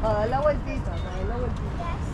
A dar la vueltita, a dar la vueltita.